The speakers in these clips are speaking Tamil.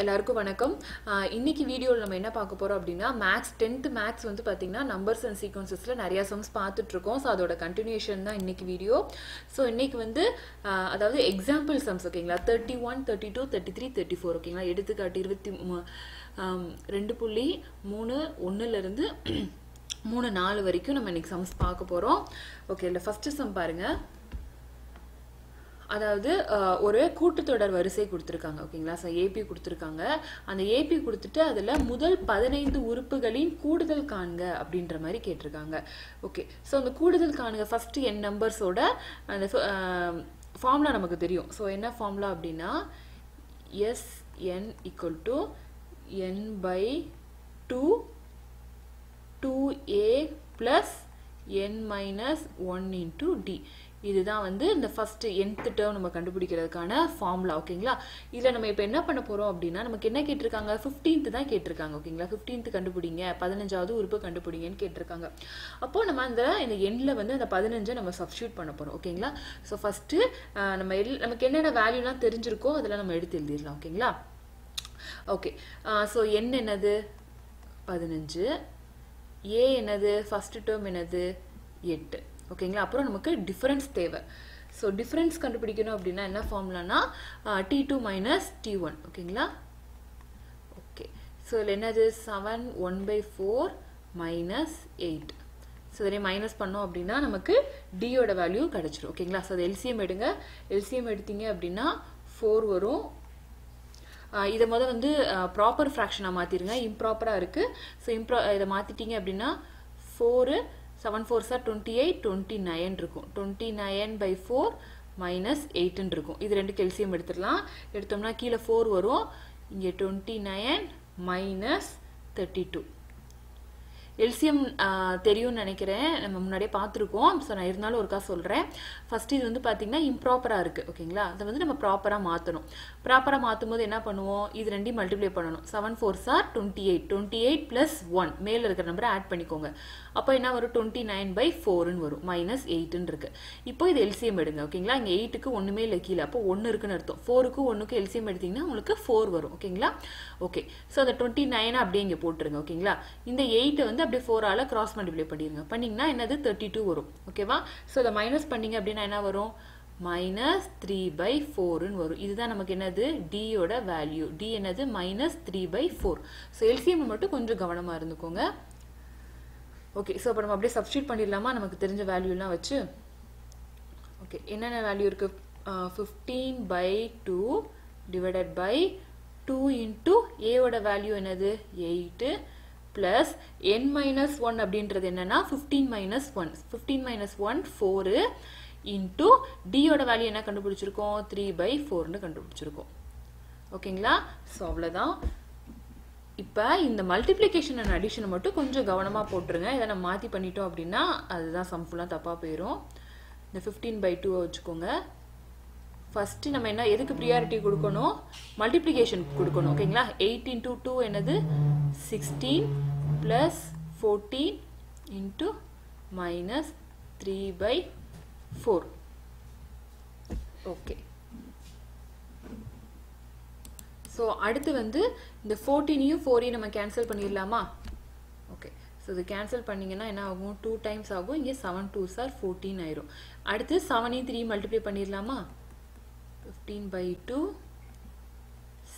எல்லாருக்கும் வணக்கம். இன்றைக்கி இன்னைக்கு வீடியோவில் நம்ம என்ன பார்க்க போகிறோம் அப்படின்னா மேக்ஸ் டென்த் மேக்ஸ் வந்து பார்த்தீங்கன்னா நம்பர்ஸ் அண்ட் சீக்வன்சஸில் நிறையா சம்ஸ் பார்த்துட்ருக்கோம். ஸோ அதோட கண்டினியூஷன் தான் இன்றைக்கி வீடியோ ஸோ இன்றைக்கி வந்து அதாவது எக்ஸாம்பிள் சம்ஸ் ஓகேங்களா thirty one thirty two thirty three thirty four ஓகேங்களா எடுத்துக்காட்டு இருபத்தி மூ- ரெண்டு புள்ளி மூணு ஒன்றுலேருந்து மூணு நாலு வரைக்கும் நம்ம இன்றைக்கி சம்ஸ் பார்க்க போகிறோம் ஓகே இல்லை ஃபஸ்ட்டு சம் பாருங்கள் அதாவது ஒரு கூட்டுத்தொடர் வரிசை கொடுத்துருக்காங்க ஓகேங்களா? ஸோ ஏபி கொடுத்துருக்காங்க. அந்த ஏபி கொடுத்துட்டு அதில் முதல் பதினைந்து உறுப்புகளின் கூடுதல் காண்க அப்படின்ற மாதிரி கேட்டிருக்காங்க. ஓகே ஸோ அந்த கூடுதல் காண்க ஃபஸ்ட்டு என் நம்பர்ஸோட அந்த ஃபார்முலா நமக்கு தெரியும். ஸோ என்ன ஃபார்முலா அப்படின்னா S N equal to N by two two A plus N minus one into D இதுதான் வந்து இந்த ஃபஸ்ட்டு என்த் டேர்ம் நம்ம கண்டுபிடிக்கிறதுக்கான ஃபார்முலா ஓகேங்களா இதில் நம்ம இப்போ என்ன பண்ண போகிறோம் அப்படின்னா நமக்கு என்ன கேட்டிருக்காங்க? 15th தான் கேட்டிருக்காங்க ஓகேங்களா 15th கண்டுபிடிங்க பதினஞ்சாவது உறுப்பு கண்டுபிடிங்கன்னு கேட்டிருக்காங்க. அப்போது நம்ம அந்த இந்த எண்ணில் வந்து அந்த பதினஞ்சை நம்ம சப்ஸ்டியூட் பண்ண போகிறோம் ஓகேங்களா ஸோ ஃபஸ்ட்டு நம்ம எல் நமக்கு என்னென்ன வேல்யூலாம் தெரிஞ்சிருக்கோ அதெல்லாம் நம்ம எடுத்து எழுதிடலாம் ஓகேங்களா ஓகே ஸோ எண் என்னது? பதினஞ்சு. ஏ என்னது? ஃபஸ்ட்டு டேர்ம் என்னது? எட்டு. ஓகேங்களா? அப்புறம் நமக்கு டிஃபரன்ஸ் தேவை. ஸோ டிஃப்ரென்ஸ் கண்டுபிடிக்கணும் அப்படின்னா என்ன ஃபார்முலானா D two minus D one ஓகேங்களா? ஓகே ஸோ இதில் என்னது? Seven one by four minus eight so இதனை மைனஸ் பண்ணோம் அப்படின்னா நமக்கு டியோட வேல்யூ கிடச்சிரும் ஓகேங்களா? ஸோ அது எல்சிஎம் எடுங்க. எல்சிஎம் எடுத்தீங்க அப்படின்னா ஃபோர் வரும். இதை முதல் வந்து ப்ராப்பர் ஃப்ராக்ஷனாக மாற்றிடுங்க இம்ப்ராப்பராக இருக்குது ஸோ இம்ப்ரா இதை மாற்றிட்டீங்க அப்படின்னா ஃபோரு செவன் ஃபோர் சார் டுவெண்ட்டி எயிட் டுவெண்ட்டி நைன் இருக்கும். Twenty nine by four minus எயிட்டுன்னு இருக்கும். இது ரெண்டு கெல்சியம் எடுத்துடலாம். எடுத்தோம்னா கீழே ஃபோர் வரும். இங்கே twenty nine minus thirty two LCM தெரியும்னு நினைக்கிறேன். நம்ம முன்னாடியே பார்த்துருக்கோம். ஸோ நான் இருந்தாலும் ஒருக்கா சொல்கிறேன் ஃபஸ்ட்டு இது வந்து பார்த்தீங்கன்னா இம்ப்ராப்பராக இருக்குது ஓகேங்களா? அதை வந்து நம்ம ப்ராப்பராக மாற்றணும் ப்ராப்பராக மாற்றும் போது என்ன பண்ணுவோம்? இது ரெண்டையும் மல்டிப்ளை பண்ணணும். Seven four sir twenty eight twenty eight plus one மேலே இருக்கிற நம்பரை ஆட் பண்ணிக்கோங்க. அப்போ என்ன வரும்? டுவெண்ட்டி நைன் பை ஃபோர்னு வரும். மைனஸ் எயிட்டுன்னு இருக்குது இப்போ இது எல்சிஎம் எடுங்க. ஓகேங்களா? இங்கே எயிட்டுக்கு ஒன்றுமே இல்லை கீழே. அப்போ ஒன்று இருக்குன்னு அர்த்தம். ஃபோருக்கு ஒன்றுக்கு எல்சிஎம் எடுத்தீங்கன்னா உங்களுக்கு ஃபோர் வரும். ஓகேங்களா? ஓகே ஸோ அந்த டுவெண்ட்டி நைனை அப்படியே இங்கே போட்டுருங்க. ஓகேங்களா? இந்த எயிட்டை வந்து அப்படியே ஃபோரால் கிராஸ் மல்டிப்ளை பண்ணிடுங்க பண்ணிங்கன்னா என்னது? தேர்ட்டி டூ வரும் ஓகேவா ஸோ அதை மைனஸ் பண்ணீங்க அப்படின்னா என்ன வரும்? மைனஸ் த்ரீ பை ஃபோருன்னு வரும். இதுதான் நமக்கு என்னது? டியோட வேல்யூ டி என்னது? Minus three by four so LCM மட்டும் கொஞ்சம் கவனமாக இருந்துக்கோங்க. ஓகே ஸோ அப்போ நம்ம அப்படியே சப்ஸ்டியூட் பண்ணிடலாமா? நமக்கு தெரிஞ்ச வேல்யூலாம் வச்சு. ஓகே என்னென்ன வேல்யூ இருக்குது fifteen by two divided by two into ஏவோட வேல்யூ என்னது? Eight plus N minus one அப்படின்றது என்னன்னா fifteen minus one fifteen minus one four into டியோட value என்ன கண்டுபிடிச்சிருக்கோம்? த்ரீ பை ஃபோர்னு கண்டுபிடிச்சிருக்கோம். ஓகேங்களா ஸோ அவ்வளோதான் இப்போ இந்த மல்டிப்ளிகேஷன் அண்ட் அடிஷனை மட்டும் கொஞ்சம் கவனமாக போட்டுருங்க. இதை நம்ம மாற்றி பண்ணிட்டோம் அப்படின்னா அதுதான் சம் ஃபுல்லாக தப்பாக போயிடும் இந்த ஃபிஃப்டீன் பை டூவை வச்சுக்கோங்க. ஃபஸ்ட்டு நம்ம என்ன எதுக்கு ப்ரியாரிட்டி கொடுக்கணும்? மல்டிப்ளிகேஷன் கொடுக்கணும் ஓகேங்களா எயிட் டு டூ என்னது? Sixteen plus fourteen into minus three by four okay so அடுத்து வந்து இந்த ஃபோர்டீனையும் ஃபோரையும் நம்ம கேன்சல் பண்ணிடலாமா? ஓகே ஸோ இது கேன்சல் பண்ணிங்கன்னா என்ன ஆகும்? டூ டைம்ஸ் ஆகும். இங்கே செவன் டூ சார் ஃபோர்டீன் ஆயிரும். அடுத்து செவனையும் த்ரீ மல்டிப்ளை பண்ணிடலாமா? Fifteen by two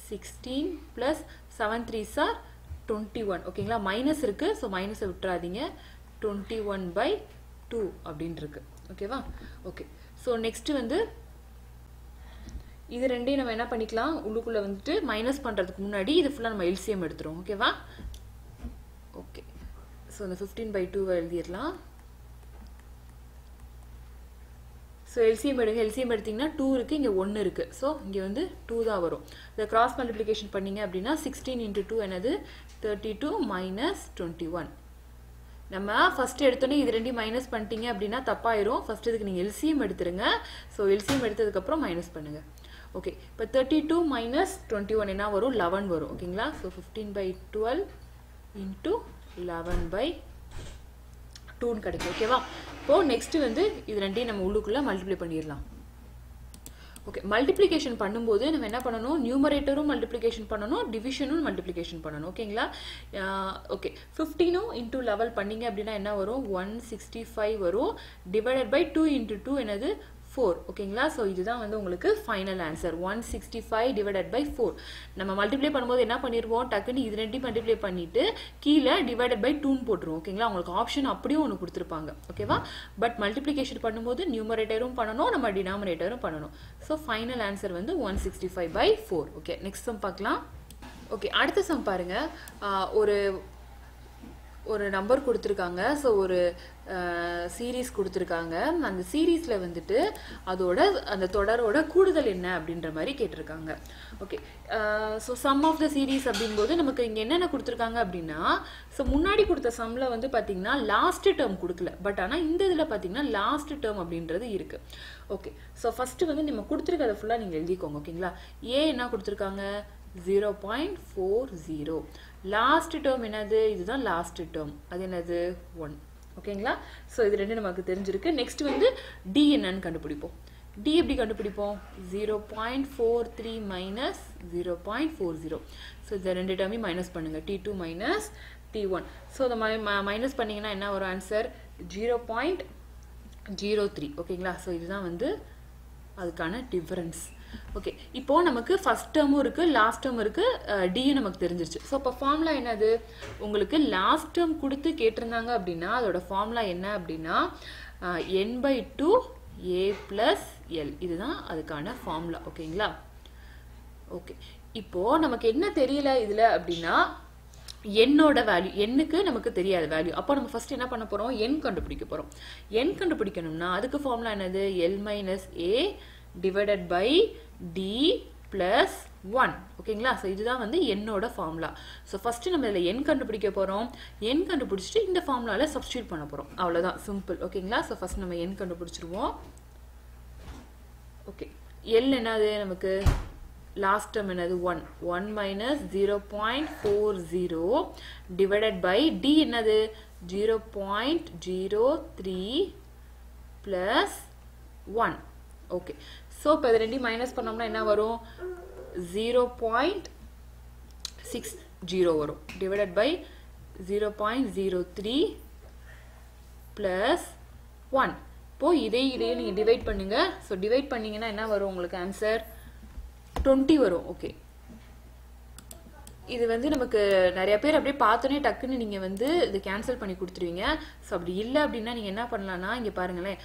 sixteen plus seven three sir twenty one ஓகேங்களா மைனஸ் இருக்கு ஸோ மைனஸை விட்டுறாதீங்க. டுவெண்ட்டி ஒன் பை டூ அப்படின்னு இருக்கு ஓகேவா ஓகே ஸோ நெக்ஸ்ட்டு வந்து இது ரெண்டையும் நம்ம என்ன பண்ணிக்கலாம்? உள்ளுக்குள்ளே வந்துட்டு மைனஸ் பண்ணுறதுக்கு முன்னாடி இது ஃபுல்லாக நம்ம எல்சிஎம் எடுத்துரும் ஓகேவா ஓகே ஸோ இந்த ஃபிஃப்டீன் பை டூவை எழுதிடலாம். ஸோ எல்சிஎம் எடுங்க. எல்சிஎம் எடுத்தீங்கன்னா டூ இருக்குது இங்கே ஒன்று இருக்குது ஸோ இங்கே வந்து டூ தான் வரும். இதை கிராஸ் மல்டிப்ளிகேஷன் பண்ணிங்க அப்படின்னா சிக்ஸ்டீன் இன்ட்டு டூ என்னது? Thirty two minus twenty one நம்ம ஃபஸ்ட்டு எடுத்தோன்னே இது ரெண்டையும் மைனஸ் பண்ணிட்டீங்க அப்படின்னா தப்பாயிரும். ஃபஸ்ட் இதுக்கு நீங்கள் எல்சிஎம் எடுத்துருங்க. ஸோ எல்சிஎம் எடுத்ததுக்கப்புறம் மைனஸ் பண்ணுங்கள் ஓகே இப்போ thirty two minus twenty one என்ன வரும்? லெவன் வரும். ஓகேங்களா so fifteen by twelve into eleven by டூன்னு கிடைக்கும் ஓகேவா இப்போது நெக்ஸ்ட்டு வந்து இது ரெண்டையும் நம்ம உள்ளுக்குள்ளே மல்டிப்ளை பண்ணிடலாம். ஓகே மல்டிப்ளிகேஷன் பண்ணும்போது நம்ம என்ன பண்ணணும்? நியூமரேட்டரும் மல்டிப்ளிகேஷன் பண்ணணும் டிவிஷனும் மல்டிப்ளிகேஷன் பண்ணணும் ஓகேங்களா ஓகே ஃபிஃப்டீனும் இன்டூ லெவல் பண்ணீங்க அப்படின்னா என்ன வரும்? ஒன் சிக்ஸ்டி ஃபைவ் வரும். Divided by two into two என்னது? ஃபோர் ஓகேங்களா ஸோ இதுதான் வந்து உங்களுக்கு final answer one sixty five divided by four நம்ம மல்டிப்ளை பண்ணும்போது என்ன பண்ணிடுவோம் டக்குன்னு இது ரெண்டையும் மல்டிப்ளை பண்ணிட்டு கீழே டிவைடட் பை டூன்னு போட்டுருவோம் ஓகேங்களா உங்களுக்கு ஆப்ஷன் அப்படியும் ஒன்று கொடுத்துருப்பாங்க ஓகேவா பட் மல்டிப்ளிகேஷன் பண்ணும்போது நியூமரேட்டரும் பண்ணணும் நம்ம டினாமினேட்டரும் பண்ணணும். ஸோ ஃபைனல் ஆன்சர் வந்து one sixty five by four okay next sum பார்க்கலாம். ஓகே அடுத்த சம் பாருங்க. ஒரு ஒரு நம்பர் கொடுத்துருக்காங்க. ஸோ ஒரு சீரீஸ் கொடுத்துருக்காங்க. அந்த சீரீஸில் வந்துட்டு அதோட அந்த தொடரோட கூடுதல் என்ன அப்படின்ற மாதிரி கேட்டிருக்காங்க. Okay so sum of the series அப்படிங்கும்போது நமக்கு இங்கே என்னென்ன கொடுத்துருக்காங்க அப்படின்னா ஸோ முன்னாடி கொடுத்த சம்மில் வந்து பார்த்தீங்கன்னா லாஸ்ட் டேர்ம் கொடுக்கல. பட் ஆனால் இந்த இதில் பார்த்தீங்கன்னா லாஸ்ட் டேர்ம் அப்படின்றது இருக்குது ஓகே ஸோ ஃபஸ்ட்டு வந்து நம்ம கொடுத்துருக்கதை ஃபுல்லாக நீங்கள் எழுதிக்கோங்க. ஓகேங்களா ஏ என்ன கொடுத்துருக்காங்க? Zero point four zero last term என்னது? இதுதான் லாஸ்ட் டேர்ம் அது என்னது? ஒன் ஓகேங்களா? ஸோ இது ரெண்டு நமக்கு தெரிஞ்சிருக்கு. நெக்ஸ்ட் வந்து டி என்னன்னு கண்டுபிடிப்போம். டி எப்படி கண்டுபிடிப்போம்? Zero point four three minus zero point four zero so இந்த ரெண்டு டேர்மையும் மைனஸ் பண்ணுங்கள் D two minus D one so இந்த மைனஸ் பண்ணிங்கன்னா என்ன வரும் answer zero point zero three ஓகேங்களா? ஸோ இதுதான் வந்து அதுக்கான டிஃபரன்ஸ் ஓகே இப்போ நமக்கு ஃபர்ஸ்ட் டேர்மும் இருக்கு லாஸ்ட் டேர்ம் இருக்கு டியும் நமக்கு தெரிஞ்சிருச்சு. ஸோ இப்போ ஃபார்முலா என்னது? உங்களுக்கு லாஸ்ட் டேர்ம் கொடுத்து கேட்டிருந்தாங்க அப்படின்னா அதோட ஃபார்முலா என்ன அப்படின்னா N by two A plus L இதுதான் அதுக்கான ஃபார்முலா ஓகேங்களா ஓகே இப்போ நமக்கு என்ன தெரியல இதுல அப்படின்னா என்னோட வேல்யூ எண்ணுக்கு நமக்கு தெரியாத வேல்யூ அப்போ நம்ம ஃபர்ஸ்ட் என்ன பண்ண போறோம்? எண் கண்டுபிடிக்க போறோம். எண் கண்டுபிடிக்கணும்னா அதுக்கு ஃபார்முலா என்னது? L minus A divided by D plus one ஓகேங்களா? ஸோ இதுதான் வந்து என்னோட ஃபார்முலா ஸோ ஃபர்ஸ்ட் நம்ம இதில் எண் கண்டுபிடிக்க போகிறோம் எண் கண்டுபிடிச்சிட்டு இந்த ஃபார்முலாவில் சப்ஸ்டியூட் பண்ண போகிறோம் அவ்வளோதான் சிம்பிள் ஓகேங்களா? ஸோ ஃபர்ஸ்ட் நம்ம எண் கண்டுபிடிச்சிருவோம். ஓகே எல் என்னது நமக்கு? லாஸ்ட் டேர்ம் என்னது? One one minus zero point four zero divided by D என்னது? Zero point zero three plus one okay so இப்போ இது ரெண்டையும் மைனஸ் பண்ணோம்னா என்ன வரும்? ஜீரோ பாயிண்ட் சிக்ஸ் ஜீரோ வரும். Divided by zero point zero three plus one இப்போது இதே இதே நீங்கள் டிவைட் பண்ணுங்க. ஸோ டிவைட் பண்ணீங்கன்னா என்ன வரும் உங்களுக்கு? ஆன்சர் டுவெண்ட்டி வரும். ஓகே இது வந்து நமக்கு நிறைய பேர் அப்படியே பார்த்தோன்னே டக்குன்னு நீங்கள் வந்து இது கேன்சல் பண்ணி கொடுத்துருவீங்க. ஸோ அப்படி இல்லை அப்படின்னா நீங்கள் என்ன பண்ணலாம்னா இங்கே பாருங்களேன்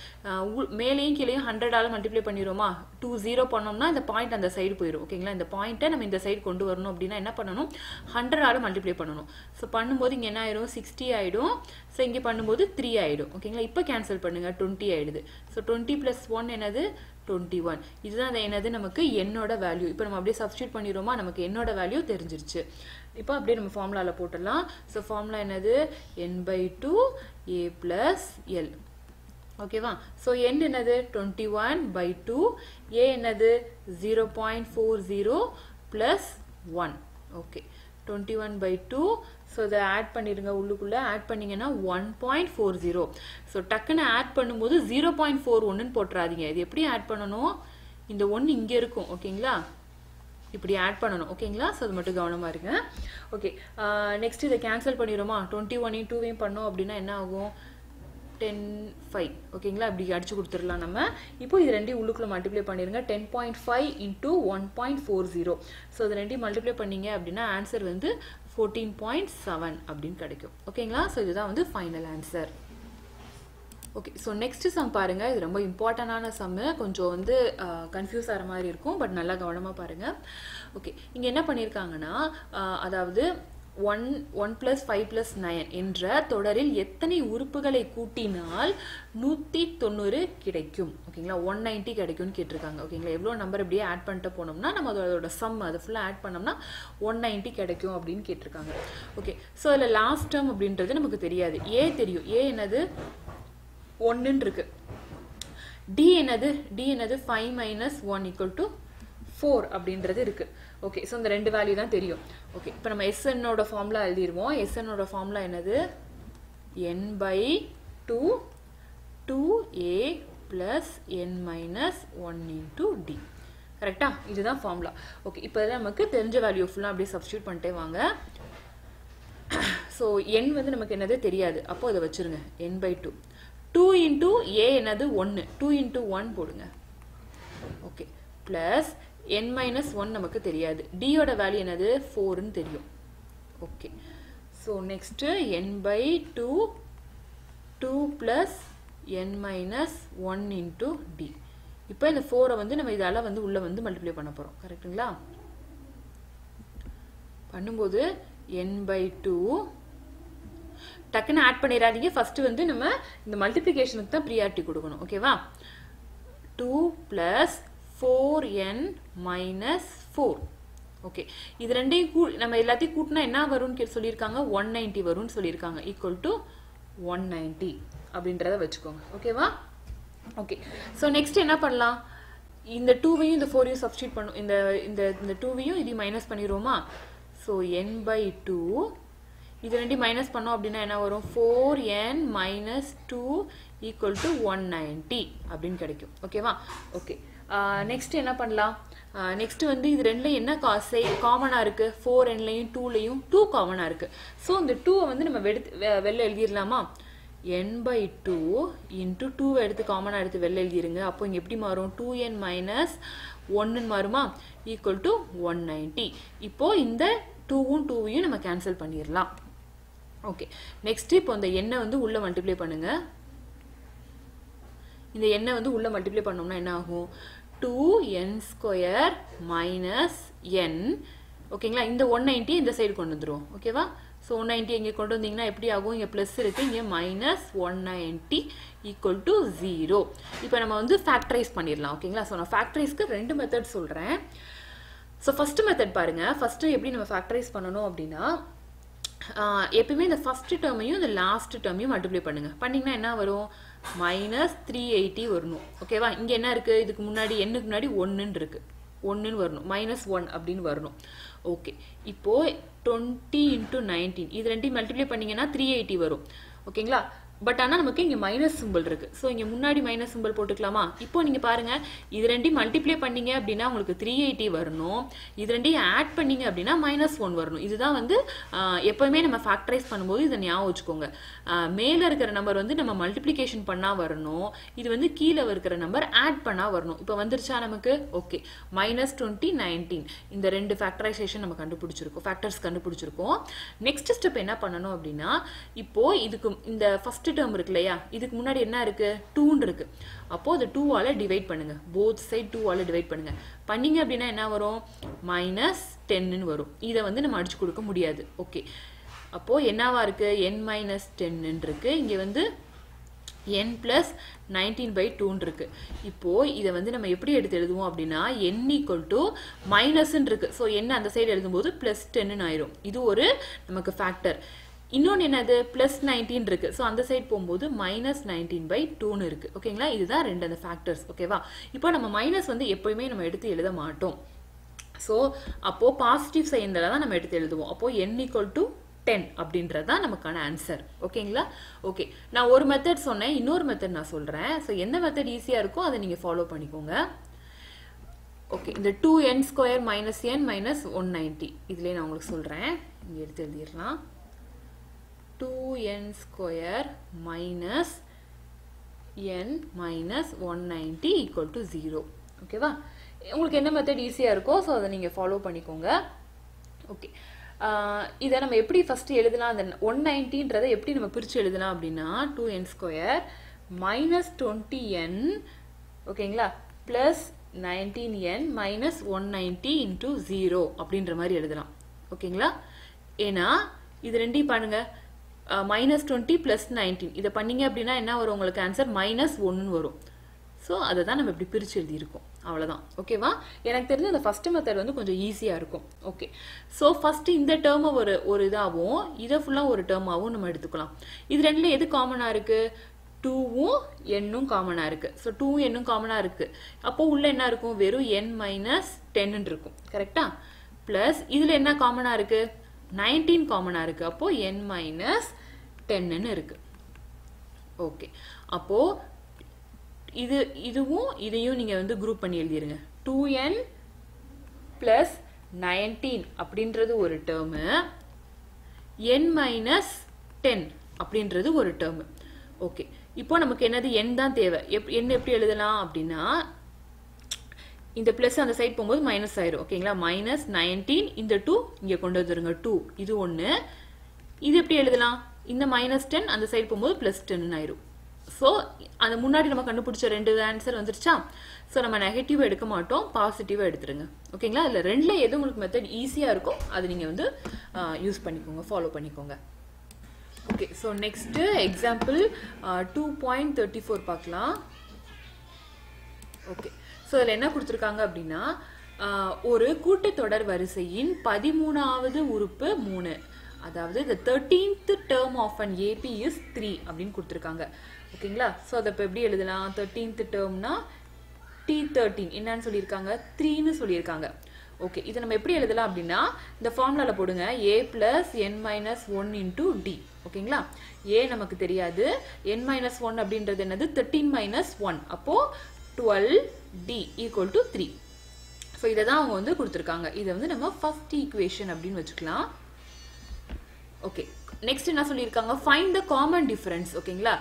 மேலேயும் கீழேயும் ஹண்ட்ரடால் மல்டிப்ளை பண்ணிடுவோமா? டூ ஜீரோ பண்ணோம்னா இந்த பாயிண்ட் அந்த சைடு போயிடும். ஓகேங்களா இந்த பாயிண்ட்டை நம்ம இந்த சைடு கொண்டு வரணும் அப்படின்னா என்ன பண்ணணும்? ஹண்ட்ரடால் மல்டிப்ளை பண்ணணும். ஸோ பண்ணும்போது இங்கே என்ன ஆயிடும்? சிக்ஸ்டி ஆயிடும். ஸோ இங்கே பண்ணும்போது த்ரீ ஆயிடும். ஓகேங்களா இப்போ கேன்சல் பண்ணுங்க. டுவெண்ட்டி ஆயிடுது. ஸோ டுவெண்ட்டி ப்ளஸ் ஒன் என்னது? டுவெண்ட்டி ஒன் இதுதான் என்னது? நமக்கு என்னோட வேல்யூ இப்போ நம்ம அப்படியே சப்ஸ்டியூட் பண்ணிடுறோமா? நமக்கு என்னோட வேல்யூ தெரிஞ்சிருச்சு. இப்போ அப்படியே நம்ம ஃபார்முலாவில் போட்டுடலாம். ஸோ ஃபார்முலா என்னது? N by two A plus L ஓகேவா ஸோ என் என்னது? Twenty one by two A என்னது? Zero point four zero plus one okay twenty one by two so இதை ஆட் பண்ணிடுங்க உள்ளுக்குள்ளே. ஆட் பண்ணீங்கன்னா one point four zero so டக்குன்னு ஆட் பண்ணும்போது ஜீரோ பாயிண்ட் ஃபோர் ஒன்றுன்னு போட்டுறாதீங்க. இது எப்படி ஆட் பண்ணணும்? இந்த ஒன்று இங்கே இருக்கும் ஓகேங்களா? இப்படி ஆட் பண்ணணும் ஓகேங்களா? ஸோ அது மட்டும் கவனமாக இருங்க. ஓகே நெக்ஸ்ட் இதை கேன்சல் பண்ணிடுமா டுவெண்ட்டி ஒன்னையும் டூவையும் பண்ணோம் அப்படின்னா என்ன ஆகும்? டென் ஃபைவ் ஓகேங்களா? இப்படி அடிச்சு கொடுத்துடலாம் நம்ம. இப்போ இது ரெண்டையும் உள்ளுக்குள்ள மல்டிப்ளை பண்ணிருங்க ten point five into one point four zero so இது ரெண்டையும் மல்டிப்ளை பண்ணீங்க அப்படின்னா ஆன்சர் வந்து ஃபோர்டீன் பாயிண்ட் செவன் அப்படின்னு கிடைக்கும். ஓகேங்களா ஸோ இதுதான் வந்து final answer okay so next sum பாருங்கள் இது ரொம்ப இம்பார்ட்டண்டான சம்மு கொஞ்சம் வந்து கன்ஃபியூஸ் ஆகிற மாதிரி இருக்கும் பட் நல்லா கவனமாக பாருங்கள் ஓகே இங்கே என்ன பண்ணியிருக்காங்கன்னா அதாவது one one plus five plus nine என்ற தொடரில் எத்தனை உறுப்புகளை கூட்டினால் நூற்றி தொண்ணூறு கிடைக்கும். ஓகேங்களா ஒன் நைன்ட்டி கிடைக்கும்னு கேட்டிருக்காங்க. ஓகேங்களா எவ்வளோ நம்பர் இப்படியே ஆட் பண்ணிட்டு போனோம்னா நம்ம அதோட சம் அதை ஃபுல்லாக ஆட் பண்ணோம்னா ஒன் நைன்ட்டி கிடைக்கும் அப்படின்னு கேட்டிருக்காங்க. ஓகே ஸோ அதில் லாஸ்ட் டேர்ம் அப்படின்றது நமக்கு தெரியாது. ஏ தெரியும். ஏ என்னது? ஒன்றுன்னு இருக்கு. டி என்னது? டி என்னது? Five minus one equal to four அப்படின்றது இருக்குது ஓகே ஸோ இந்த ரெண்டு வேல்யூ தான் தெரியும். ஓகே இப்போ நம்ம எஸ்என்னோட ஃபார்முலா எழுதிடுவோம் எஸ்என்னோட ஃபார்முலா என்னது? N by two two A plus N minus one into D கரெக்டா இதுதான் ஃபார்முலா ஓகே இப்போ நமக்கு தெரிஞ்ச வேல்யூ ஃபுல்லாக அப்படியே சப்ஸ்டியூட் பண்ணிட்டே வாங்க. ஸோ என் வந்து நமக்கு என்னது? தெரியாது. அப்போ அதை வச்சிருங்க. N by two two into A என்னது? ஒன்று டூ இன்டூ ஒன் போடுங்க. Okay plus N minus one நமக்கு தெரியாது. டியோட வேல்யூ என்னது? ஃபோர்னு தெரியும். Okay so next N by two two plus N minus one into D இப்போ இந்த ஃபோரை வந்து நம்ம இதால் வந்து உள்ளே வந்து மல்டிப்ளை பண்ண போகிறோம் கரெக்டுங்களா பண்ணும்போது என் பை டூ டக்குன்னு ஆட் பண்ணிடாதீங்க. ஃபஸ்ட்டு வந்து நம்ம இந்த மல்டிப்ளிகேஷனுக்கு தான் ப்ரியாரிட்டி கொடுக்கணும். ஓகேவா two plus four N minus four okay இது ரெண்டையும் கூ நம்ம எல்லாத்தையும் கூட்டினா என்ன வரும்னு கே- சொல்லியிருக்காங்க? ஒன் நைன்ட்டி வரும்னு சொல்லியிருக்காங்க. ஈக்குவல் டு ஒன் நைன்ட்டி அப்படின்றத வச்சுக்கோங்க. ஓகேவா ஓகே ஸோ நெக்ஸ்ட் என்ன பண்ணலாம்? இந்த டூவையும் இந்த ஃபோரையும் சப்ஸ்டியூட் பண்ணும் இந்த இந்த இந்த டூவையும் இதையும் மைனஸ் பண்ணிடுவோமா ஸோ என் பை டூ இது ரெண்டையும் மைனஸ் பண்ணோம் அப்படின்னா என்ன வரும்? Four N minus two equal to one ninety அப்படின்னு கிடைக்கும். ஓகேவா ஓகே நெக்ஸ்ட் என்ன பண்ணலாம்? நெக்ஸ்ட்டு வந்து இது ரெண்டுலையும் என்ன காசை காமனாக இருக்குது ஃபோர் என்லையும் டூலையும் டூ காமனாக இருக்குது ஸோ இந்த டூவை வந்து நம்ம வெடுத்து வெ- வெளில எழுதிடலாமா என் பை டூ இன்ட்டு டூவை எடுத்து காமனாக எடுத்து வெளில எழுதிருங்க. அப்போ இங்கே எப்படி மாறும்? டூ என் மைனஸ் ஒன்றுன்னு மாறுமா? ஈக்குவல் டு ஒன் நைன்ட்டி இப்போது இந்த டூவும் டூவையும் நம்ம கேன்சல் பண்ணிடலாம் ஓகே நெக்ஸ்ட்டு இப்போ இந்த எண்ணெய் வந்து உள்ளே மல்டிப்ளை பண்ணுங்கள் இந்த எண்ணெய் வந்து உள்ளே மல்டிப்ளை பண்ணோம்னா என்ன ஆகும்? Two N square minus N ஓகேங்களா இந்த ஒன் நைன்ட்டி இந்த சைடு கொண்டு வந்துரும் ஓகேவா ஸோ ஒன் நைன்ட்டி இங்கே கொண்டு வந்தீங்கன்னா எப்படி ஆகும்? இங்கே ப்ளஸ் இருக்குது இங்கே minus one ninety equal to zero இப்போ நம்ம வந்து ஃபேக்டரைஸ் பண்ணிடலாம். ஓகேங்களா ஸோ நான் ஃபேக்டரைஸ்க்கு ரெண்டு மெத்தட் சொல்கிறேன் ஸோ ஃபஸ்ட்டு மெத்தட் பாருங்கள் ஃபஸ்ட்டு எப்படி நம்ம ஃபேக்டரைஸ் பண்ணணும் அப்படின்னா எப்பயுமே இந்த ஃபஸ்ட்டு டேர்மையும் இந்த லாஸ்ட் டேர்மையும் மல்டிப்ளை பண்ணுங்கள் பண்ணிங்கன்னா என்ன வரும்? மைனஸ் த்ரீ எயிட்டி வரணும். ஓகேவா இங்க என்ன இருக்கு? இதுக்கு முன்னாடி எண்ணுக்கு முன்னாடி ஒன்றுன்னு இருக்கு. ஒன்றுன்னு வரணும். மைனஸ் ஒன் அப்படின்னு வரணும். ஓகே இப்போ டுவெண்ட்டி இன்ட்டு நைன்டீன் இது ரெண்டையும் மல்டிப்ளை பண்ணீங்கன்னா த்ரீ எயிட்டி வரும். ஓகேங்களா பட் ஆனால் நமக்கு இங்கே மைனஸ் சிம்பிள் இருக்குது ஸோ இங்கே முன்னாடி மைனஸ் சிம்பிள் போட்டுக்கலாமா? இப்போ நீங்கள் பாருங்கள் இது ரெண்டையும் மல்டிப்ளை பண்ணீங்க அப்படின்னா உங்களுக்கு த்ரீ எயிட்டி வரணும். இது ரெண்டையும் ஆட் பண்ணீங்க அப்படின்னா மைனஸ் ஒன் வரணும். இதுதான் வந்து எப்போவுமே நம்ம ஃபேக்டரைஸ் பண்ணும்போது இதை ஞாபகம் வச்சுக்கோங்க. மேலே இருக்கிற நம்பர் வந்து நம்ம மல்டிப்ளிகேஷன் பண்ணால் வரணும். இது வந்து கீழே இருக்கிற நம்பர் ஆட் பண்ணால் வரணும். இப்போ வந்துருச்சா நமக்கு? ஓகே மைனஸ் டுவெண்ட்டி நைன்டீன் இந்த ரெண்டு ஃபேக்டரைசேஷன் நம்ம கண்டுபிடிச்சிருக்கோம். ஃபேக்டர்ஸ் கண்டுபிடிச்சிருக்கோம். நெக்ஸ்ட் ஸ்டெப் என்ன பண்ணணும் அப்படின்னா இப்போது இதுக்கு இந்த ஃபஸ்ட்டு டேர்ம் இருக்கு இல்லையா? இதுக்கு முன்னாடி என்ன இருக்குது டூன்னு இருக்கு. அப்போது அது டூவால் டிவைட் பண்ணுங்கள் போத் சைட் டூவால் டிவைட் பண்ணுங்கள் பண்ணீங்க. அப்படின்னா என்ன வரும்? மைனஸ் டென்னுன்னு வரும். இதை வந்து நம்ம அடிச்சு கொடுக்க முடியாது. ஓகே அப்போது என்னவா இருக்குது என் மைனஸ் டென்னுன்னு இருக்குது இங்கே வந்து என் ப்ளஸ் நைன்டீன் பை டூன்னு இருக்கு. இப்போ இதை வந்து நம்ம எப்படி எடுத்து எழுதுவோம் அப்படின்னா என் ஈக்குவல் டு மைனஸ்ன்னு இருக்கு. ஸோ என்ன அந்த சைடு எழுதும்போது ப்ளஸ் டென்னு ஆயிரும். இது ஒரு நமக்கு ஃபேக்டர் இன்னொன்று என்னது? ப்ளஸ் நைன்டீன் இருக்குது ஸோ அந்த சைட் போகும்போது மைனஸ் நைன்டீன் பை டூன்னு இருக்குது ஓகேங்களா இதுதான் ரெண்டு அந்த ஃபேக்டர்ஸ் ஓகேவா இப்போ நம்ம மைனஸ் வந்து எப்போயுமே நம்ம எடுத்து எழுத மாட்டோம். ஸோ அப்போது பாசிட்டிவ் சைனில் தான் நம்ம எடுத்து எழுதுவோம். அப்போது என் ஈக்குவல் டு டென் அப்படின்றது தான் நமக்கான ஆன்சர் ஓகேங்களா ஓகே நான் ஒரு மெத்தட் சொன்னேன். இன்னொரு மெத்தட் நான் சொல்கிறேன் ஸோ எந்த மெத்தட் ஈஸியாக இருக்கோ அதை நீங்கள் ஃபாலோ பண்ணிக்கோங்க. ஓகே இந்த two N square minus N minus one ninety இதுலேயே நான் உங்களுக்கு சொல்கிறேன் இங்கே எடுத்து எழுதிடலாம். Two N square minus n minus one ninety equal to zero ஓகேவா உங்களுக்கு என்ன மெத்தட் ஈஸியாக இருக்கோ ஸோ அதை நீங்கள் ஃபாலோ பண்ணிக்கோங்க. ஓகே இதை நம்ம எப்படி ஃபஸ்ட்டு எழுதலாம்? அந்த ஒன் நைன்டின்றதை எப்படி நம்ம பிரித்து எழுதலாம் அப்படின்னா two N square minus twenty N ஓகேங்களா? Plus nineteen N minus one ninety into zero அப்படின்ற மாதிரி எழுதலாம். ஓகேங்களா? ஏன்னா இது ரெண்டையும் பாருங்கள் மைனஸ் டுவெண்ட்டி ப்ளஸ் நைன்டீன் இதை பண்ணீங்க அப்படின்னா என்ன வரும்? உங்களுக்கு ஆன்சர் மைனஸ் ஒன்று வரும். ஸோ அதை தான் நம்ம இப்படி பிரித்து எழுதியிருக்கோம். அவ்வளோதான் ஓகேவா எனக்கு தெரிஞ்ச அந்த ஃபஸ்ட்டு மெத்தட் வந்து கொஞ்சம் ஈஸியாக இருக்கும். ஓகே ஸோ ஃபஸ்ட்டு இந்த டேர்மை ஒரு ஒரு இதாகவும் இதை ஃபுல்லாக ஒரு டேர்மாகவும் நம்ம எடுத்துக்கலாம். இது ரெண்டில் எது காமனாக இருக்குது டூவும் எண்ணும் காமனாக இருக்குது ஸோ டூவும் எண்ணும் காமனாக இருக்குது அப்போது உள்ளே என்ன இருக்கும்? வெறும் என் மைனஸ் டென்னு இருக்கும் கரெக்டாக ப்ளஸ் இதில் என்ன காமனாக இருக்குது நைன்டீன் காமனாக இருக்குது அப்போது என் மைனஸ் டென்னு இருக்குது ஓகே அப்போது இது இதுவும் இதையும் நீங்கள் வந்து குரூப் பண்ணி எழுதிடுங்க டூ என் ப்ளஸ் நைன்டீன் அப்படின்றது ஒரு டேர்மு என் மைனஸ் டென் அப்படின்றது ஒரு டேர்மு ஓகே இப்போ நமக்கு என்னது என் தான் தேவை. எப் என் எப்படி எழுதலாம் அப்படின்னா இந்த ப்ளஸ் அந்த சைட் போகும்போது மைனஸ் ஆயிரும். ஓகேங்களா மைனஸ் நைன்டீன் இந்த டூ இங்கே கொண்டு வந்துருங்க டூ இது ஒன்று இது எப்படி எழுதலாம்? இந்த மைனஸ் டென் அந்த சைடு போகும்போது ப்ளஸ் டென் ஆயிரும். ஸோ அந்த முன்னாடி நம்ம கண்டுபிடிச்ச ரெண்டு ஆன்சர் வந்துருச்சா? ஸோ நம்ம நெகட்டிவ் எடுக்க மாட்டோம். பாசிட்டிவாக எடுத்துருங்க. ஓகேங்களா இல்லை ரெண்டில் எது உங்களுக்கு மெத்தட் ஈஸியாக இருக்கும் அது நீங்கள் வந்து யூஸ் பண்ணிக்கோங்க. ஃபாலோ பண்ணிக்கோங்க. Okay so next example two point thirty four பார்க்கலாம். ஓகே ஸோ அதில் என்ன கொடுத்துருக்காங்க அப்படின்னா ஒரு கூட்டத்தொடர் வரிசையின் பதிமூணாவது உறுப்பு மூணு. அதாவது இந்த thirteenth term of an AP is three அப்படின்னு கொடுத்துருக்காங்க. ஓகேங்களா? ஸோ அதை இப்போ எப்படி எழுதலாம்? தேர்ட்டீன்த் டேர்ம்னா டி தேர்ட்டீன் என்னன்னு சொல்லியிருக்காங்க? த்ரீன்னு சொல்லியிருக்காங்க. ஓகே இதை நம்ம எப்படி எழுதலாம் அப்படின்னா இந்த ஃபார்முலாவில் போடுங்க. A plus N minus one into D ஓகேங்களா? ஏ நமக்கு தெரியாது. என் மைனஸ் ஒன் அப்படின்றது என்னது? தேர்ட்டீன் மைனஸ் ஒன் அப்போது twelve D equal to three so இதை தான் அவங்க வந்து கொடுத்துருக்காங்க. இதை வந்து நம்ம ஃபர்ஸ்ட் ஈக்குவேஷன் அப்படின்னு வச்சுக்கலாம். ஓகே நெக்ஸ்ட் என்ன சொல்லியிருக்காங்க? ஃபைண்ட் த காமன் டிஃபரன்ஸ் ஓகேங்களா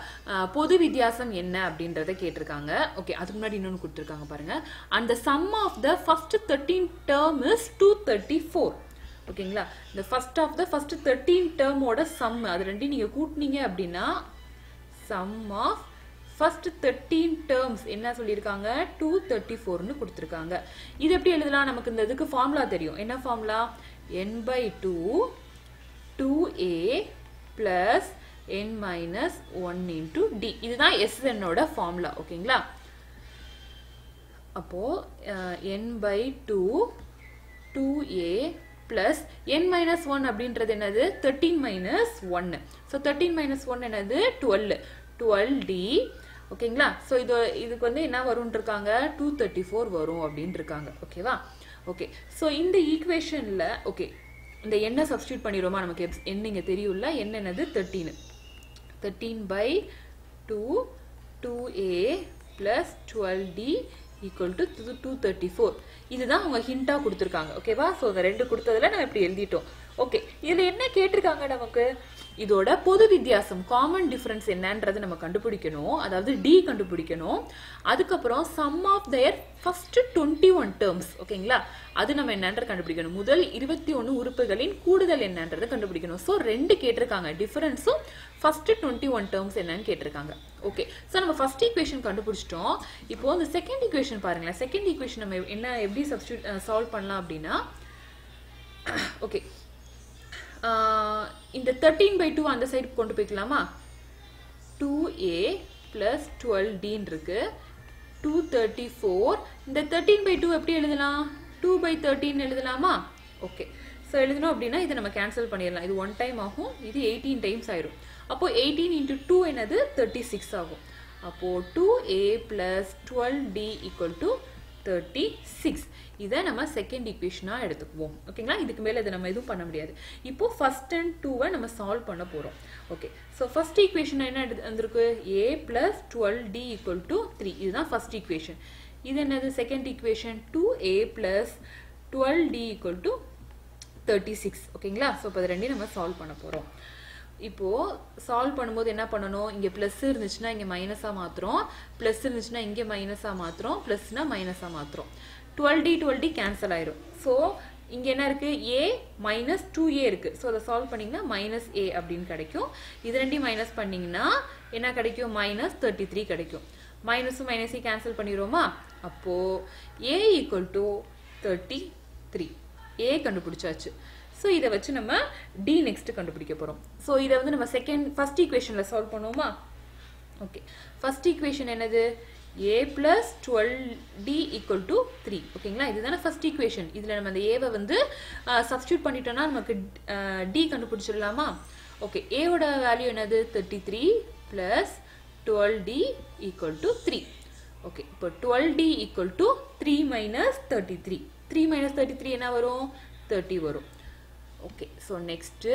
பொது வித்தியாசம் என்ன அப்படின்றத கேட்டிருக்காங்க. ஓகே அதுக்கு முன்னாடி இன்னொன்று கொடுத்துருக்காங்க பாருங்க. அந்த sum of the first thirteen term is two thirty four ஓகேங்களா இந்த first of the first thirteen டேர்மோட sum அது ரெண்டையும் நீங்கள் கூட்டினீங்க அப்படின்னா sum of first thirteen terms என்ன சொல்லியிருக்காங்க? டூ தேர்ட்டி ஃபோர்னு கொடுத்துருக்காங்க. இது எப்படி எழுதலாம்? நமக்கு இந்த இதுக்கு ஃபார்முலா தெரியும். என்ன formula N by two two A plus N minus one into D இதுதான் எஸ்என்னோட ஃபார்முலா ஓகேங்களா? அப்போ N by two two A plus N minus one அப்படின்றது என்னது? தேர்ட்டீன் மைனஸ் ஒன்னு ஸோ தேர்ட்டீன் மைனஸ் ஒன் என்னது? டுவெல் டுவெல் டி ஓகேங்களா? ஸோ இது இதுக்கு வந்து என்ன வரும்னு இருக்காங்க டூ தேர்ட்டி ஃபோர் வரும் அப்படின்ட்டு இருக்காங்க ஓகேவா? ஓகே. ஸோ இந்த ஈக்குவேஷனில் ஓகே இந்த என்ன சப்ஸ்டியூட் பண்ணிடுவோமா நமக்கு எப்- என்ன இங்கே தெரியும்ல? என்னென்னது? Thirteen by two two A plus twelve D equal to two thirty four இதுதான் அவங்க ஹிண்டாக கொடுத்துருக்காங்க. ஓகேவா? ஸோ இந்த ரெண்டு கொடுத்ததுல நம்ம இப்படி எழுதிட்டோம். ஓகே. இதில் என்ன கேட்டிருக்காங்க நமக்கு? இதோட பொது வித்தியாசம் காமன் டிஃபரன்ஸ் என்னன்றதை நம்ம கண்டுபிடிக்கணும். அதாவது டி கண்டுபிடிக்கணும். அதுக்கப்புறம் sum of their first twenty one terms ஓகேங்களா? அது நம்ம என்னன்ற கண்டுபிடிக்கணும். முதல் இருபத்தி ஒன்று உறுப்புகளின் கூடுதல் என்னன்றதை கண்டுபிடிக்கணும். ஸோ ரெண்டு கேட்டிருக்காங்க. டிஃபரன்ஸும் ஃபர்ஸ்ட் டுவெண்ட்டி ஒன் டேர்ம்ஸ் என்னன்னு கேட்டிருக்காங்க. ஓகே ஸோ நம்ம ஃபர்ஸ்ட் ஈக்குவேஷன் கண்டுபிடிச்சிட்டோம். இப்போ இந்த செகண்ட் ஈக்குவேஷன் பாருங்களேன். செகண்ட் ஈக்குவேஷன் நம்ம என்ன எப்படி சப்ஸ்டியூட் சால்வ் பண்ணலாம் அப்படின்னா ஓகே இந்த தேர்ட்டீன் பை டூ அந்த சைடு கொண்டு போய்க்கலாமா? டூ ஏ ப்ளஸ் டுவெல் டின்னு இருக்கு. டூ தேர்ட்டி ஃபோர் இந்த தேர்ட்டீன் பை டூ எப்படி எழுதலாம்? டூ பை தேர்ட்டின் எழுதலாமா? ஓகே ஸோ எழுதணும் அப்படின்னா இதை நம்ம கேன்சல் பண்ணிடலாம். இது ஒன் டைம் ஆகும். இது எயிட்டீன் டைம்ஸ் ஆயிரும். அப்போ எயிட்டீன் இன்ட்டு டூ என்னது? தேர்ட்டி சிக்ஸ் ஆகும். அப்போது two A plus twelve D equal to thirty six இதை நம்ம செகண்ட் ஈக்குவேஷனாக எடுத்துக்குவோம். ஓகேங்களா இதுக்கு மேலே இதை நம்ம எதுவும் பண்ண முடியாது. இப்போ ஃபர்ஸ்ட் அண்ட் டூவை நம்ம சால்வ் பண்ண போகிறோம் ஓகே ஸோ ஃபர்ஸ்ட் ஈக்குவேஷன் என்ன எடுத்து வந்திருக்கு? A plus twelve D equal to three இதுதான் ஃபர்ஸ்ட் ஈக்குவேஷன் இது என்னது? Second equation two A plus twelve D equal to thirty six ஓகேங்களா ஸோ இப்போ ரெண்டையும் நம்ம சால்வ் பண்ண போகிறோம் இப்போது சால்வ் பண்ணும்போது என்ன பண்ணணும்? இங்கே ப்ளஸ் இருந்துச்சுன்னா இங்கே மைனஸாக மாற்றுறோம் ப்ளஸ் இருந்துச்சுன்னா இங்கே மைனஸாக மாற்றுறோம் ப்ளஸ்னா மைனஸாக மாற்றுறோம் twelve D twelve D cancel ஆயிரும். ஸோ இங்கே என்ன இருக்குது ஏ மைனஸ் டூ ஏ இருக்குது ஸோ அதை சால்வ் பண்ணிங்கன்னா மைனஸ் ஏ அப்படின்னு கிடைக்கும். இது ரெண்டையும் மைனஸ் பண்ணிங்கன்னா என்ன கிடைக்கும்? மைனஸ் தேர்ட்டி த்ரீ கிடைக்கும் மைனஸும் மைனஸையும் கேன்சல் பண்ணிடுவோமா? அப்போது A equal to thirty three A கண்டுபிடிச்சாச்சு. ஸோ இதை வச்சு நம்ம டி நெக்ஸ்ட் கண்டுபிடிக்க போகிறோம் ஸோ இதை வந்து நம்ம செகண்ட் ஃபர்ஸ்ட் ஈக்குவேஷனில் சால்வ் பண்ணுவோமா? ஓகே ஃபர்ஸ்ட் ஈக்குவேஷன் என்னது? A plus twelve D equal to three ஓகேங்களா இதுதானே ஃபர்ஸ்ட் ஈக்குவேஷன் இதில் நம்ம அந்த ஏவை வந்து சப்ஸ்டியூட் பண்ணிட்டோம்னா நமக்கு டி கண்டுபிடிச்சிடலாமா? ஓகே ஏவோட வேல்யூ என்னது? Thirty three plus twelve D equal to three okay இப்போ twelve D equal to three minus thirty three three minus thirty three என்ன வரும்? தேர்ட்டி வரும். ஓகே ஸோ நெக்ஸ்ட்டு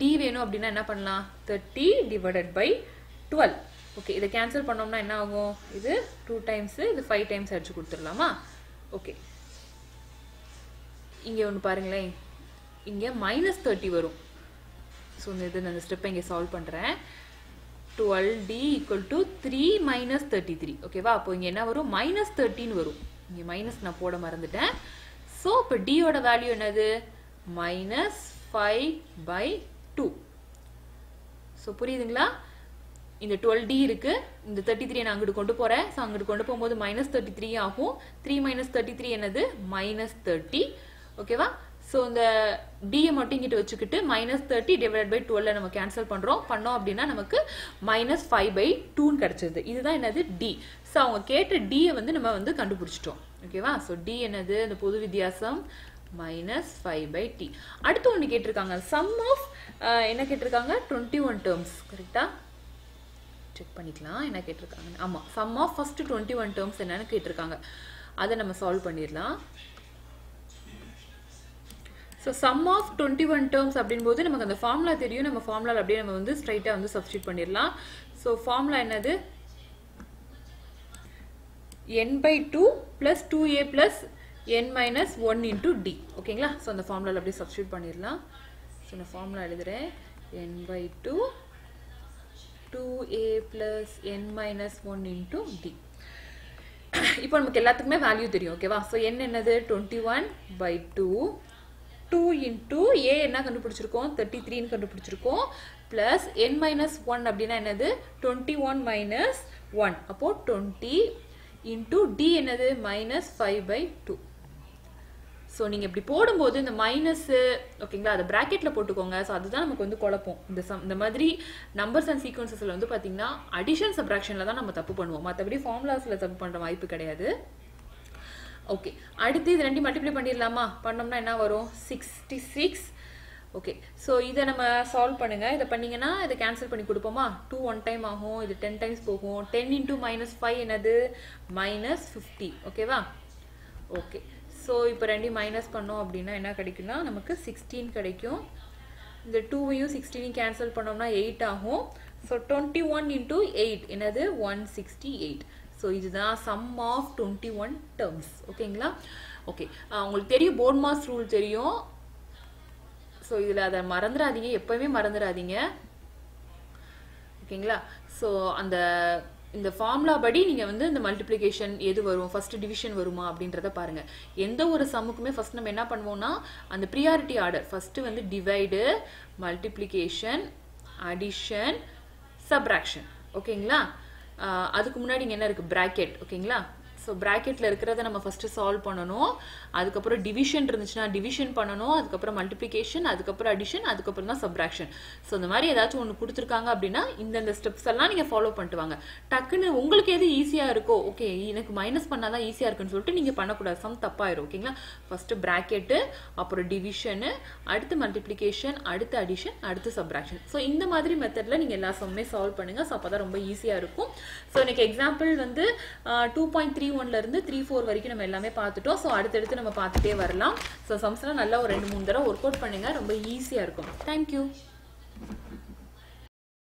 டி வேணும் அப்படின்னா என்ன பண்ணலாம்? Thirty divided by twelve okay இதை கேன்சல் பண்ணோம்னா என்ன ஆகும்? இது டூ டைம்ஸு இது ஃபைவ் டைம்ஸ் அடிச்சு கொடுத்துடலாமா? ஓகே இங்கே ஒன்று பாருங்களேன். இங்கே மைனஸ் தேர்ட்டி வரும். ஸோ இந்த இது நான் இந்த ஸ்டெப்பை இங்கே சால்வ் பண்ணுறேன் twelve D equal to three minus thirty three ஓகேவா அப்போ இங்கே என்ன வரும்? மைனஸ் தேர்ட்டின்னு வரும். இங்கே மைனஸ் நான் போட மறந்துட்டேன். ஸோ இப்போ டியோட வேல்யூ என்னது? Minus five by two so புரியுதுங்களா? இந்த டுவெல் டி இருக்கு. இந்த தேர்ட்டி த்ரீ நான் அங்கிட்டு கொண்டு போறேன். ஸோ அங்கிட்டு கொண்டு போகும்போது மைனஸ் தேர்ட்டி த்ரீ ஆகும். த்ரீ மைனஸ் தேர்ட்டி த்ரீ என்னது? மைனஸ் தேர்ட்டி ஓகேவா ஸோ இந்த டியை மட்டும் இங்கிட்டு வச்சுக்கிட்டு மைனஸ் தேர்ட்டி டிவைட் பை டுவெல்ல நம்ம கேன்சல் பண்ணுறோம் பண்ணோம் அப்படின்னா நமக்கு மைனஸ் ஃபைவ் பை டூன்னு கிடச்சிருது. இதுதான் என்னது? டி ஸோ அவங்க கேட்ட டியை வந்து நம்ம வந்து கண்டுபிடிச்சிட்டோம். ஓகேவா ஸோ டி என்னது? இந்த பொது வித்தியாசம் மைனஸ் ஃபைவ் பை டி அடுத்து ஒன்று கேட்டிருக்காங்க. சம் ஆஃப் என்ன கேட்டிருக்காங்க? டுவெண்ட்டி ஒன் டேர்ம்ஸ் கரெக்டாக செக் பண்ணிக்கலாம் என்ன கேட்டிருக்காங்க ஆமாம் sum of first twenty one terms என்னென்னு கேட்டிருக்காங்க. அதை நம்ம சால்வ் பண்ணிடலாம். So sum of twenty one terms அப்படின்போது நமக்கு அந்த ஃபார்முலா தெரியும். நம்ம ஃபார்முலா அப்படியே நம்ம வந்து ஸ்ட்ரைட்டாக வந்து சப்ஸ்டியூட் பண்ணிடலாம். ஸோ ஃபார்முலா என்னது? N by two plus two A plus N minus one into D ஓகேங்களா ஸோ அந்த ஃபார்முலாவில் அப்படியே சப்ஸ்டியூட் பண்ணிடலாம். ஸோ நான் ஃபார்முலா எழுதுகிறேன் N by two two A plus N minus one into D இப்போ நமக்கு எல்லாத்துக்குமே வேல்யூ தெரியும் ஓகேவா ஸோ n என்னது? Twenty one by two two into A என்ன கண்டுபிடிச்சிருக்கோம்? தேர்ட்டி த்ரீன்னு கண்டுபிடிச்சிருக்கோம். ப்ளஸ் என் மைனஸ் ஒன் அப்படின்னா என்னது? டுவெண்ட்டி ஒன் மைனஸ் ஒன் அப்போது டுவெண்ட்டி இன்டூ டி என்னது? Minus five by two so நீங்கள் இப்படி போடும்போது இந்த மைனஸு ஓகேங்களா அதை ப்ராக்கெட்டில் போட்டுக்கோங்க. ஸோ அதுதான் நமக்கு வந்து குழப்பம். இந்த சம் இந்த மாதிரி நம்பர்ஸ் அண்ட் சீக்வன்சஸில் வந்து பார்த்தீங்கன்னா அடிஷன் சப்ராக்ஷனில் தான் நம்ம தப்பு பண்ணுவோம். மற்றபடி ஃபார்முலாஸில் தப்பு பண்ணுற வாய்ப்பு கிடையாது. ஓகே அடுத்து இது ரெண்டையும் மல்டிப்ளை பண்ணிடலாமா? பண்ணோம்னா என்ன வரும்? சிக்ஸ்டி சிக்ஸ் ஓகே ஸோ இதை நம்ம சால்வ் பண்ணுங்கள் இதை பண்ணிங்கன்னா இதை கேன்சல் பண்ணி கொடுப்போமா? டூ ஒன் டைம் ஆகும். இது டென் டைம்ஸ் போகும். டென் இன்டூ மைனஸ் ஃபைவ் என்னது? மைனஸ் ஃபிஃப்டி ஓகேவா ஓகே ஸோ இப்போ ரெண்டையும் மைனஸ் பண்ணோம் அப்படின்னா என்ன கிடைக்குன்னா நமக்கு சிக்ஸ்டீன் கிடைக்கும். இந்த டூவையும் சிக்ஸ்டீனையும் கேன்சல் பண்ணோம்னா எயிட் ஆகும். So twenty one into eight என்னது? ஒன் சிக்ஸ்டி எயிட் ஸோ இதுதான் sum of twenty one terms ஓகேங்களா ஓகே உங்களுக்கு தெரியும் போர்ட் மாஸ் ரூல் தெரியும். ஸோ இதில் அதை மறந்துடாதீங்க. எப்போவுமே மறந்துடாதீங்க. ஓகேங்களா ஸோ அந்த இந்த ஃபார்முலா படி நீங்கள் வந்து இந்த மல்டிப்ளிகேஷன் எது வரும்? ஃபர்ஸ்ட் டிவிஷன் வருமா அப்படின்றத பாருங்க. எந்த ஒரு சம்முக்குமே ஃபர்ஸ்ட் நம்ம என்ன பண்ணுவோம்னா அந்த ப்ரியாரிட்டி ஆர்டர் ஃபர்ஸ்ட் வந்து டிவைடு மல்டிப்ளிகேஷன் அடிஷன் சப்ராக்ஷன் ஓகேங்களா அதுக்கு முன்னாடி இங்க என்ன இருக்கு? பிராக்கெட் ஓகேங்களா ஸோ ப்ராக்கெட்டில் இருக்கிறத நம்ம ஃபஸ்ட்டு சால்வ் பண்ணணும். அதுக்கப்புறம் டிவிஷன் இருந்துச்சுன்னா டிவிஷன் பண்ணணும். அதுக்கப்புறம் மல்டிப்ளிகேஷன் அதுக்கப்புறம் அடிஷன் அதுக்கப்புறம் தான் சப்ராக்ஷன் ஸோ இந்த மாதிரி ஏதாச்சும் ஒன்று கொடுத்துருக்காங்க அப்படின்னா இந்தந்த ஸ்டெப்ஸ் எல்லாம் நீங்கள் ஃபாலோ பண்ணிட்டு வாங்க. டக்குன்னு உங்களுக்கு எது ஈஸியாக இருக்கோ ஓகே எனக்கு மைனஸ் பண்ணால் தான் ஈஸியாக இருக்குன்னு சொல்லிட்டு நீங்கள் பண்ணக்கூடாது. சம் தப்பாயிரும் ஓகேங்களா ஃபஸ்ட்டு ப்ராக்கெட்டு அப்புறம் டிவிஷனு அடுத்து மல்டிப்ளிகேஷன் அடுத்து அடிஷன் அடுத்து சப்ராக்ஷன் ஸோ இந்த மாதிரி மெத்தடில் நீங்கள் எல்லா சம்மே சால்வ் பண்ணுங்கள் ஸோ அப்போ தான் ரொம்ப ஈஸியாக இருக்கும். ஸோ எனக்கு எக்ஸாம்பிள் வந்து டூ பாயிண்ட் த்ரீ ஒன்லேருந்து த்ரீ ஃபோர் வரைக்கும் நம்ம எல்லாமே பார்த்துட்டோம். ஸோ அடுத்தடுத்து நம்ம பார்த்துட்டே வரலாம். ஸோ சம்ஸ்லாம் நல்லா ஒரு ரெண்டு மூணு தடவை ஒர்க் அவுட் பண்ணுங்கள் ரொம்ப ஈஸியாக இருக்கும். தேங்க்யூ